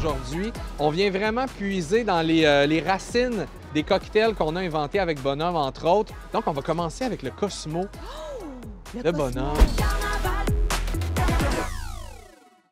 aujourd'hui. On vient vraiment puiser dans les, euh, les racines des cocktails qu'on a inventés avec Bonhomme, entre autres. Donc, on va commencer avec le Cosmo oh, de Bonhomme.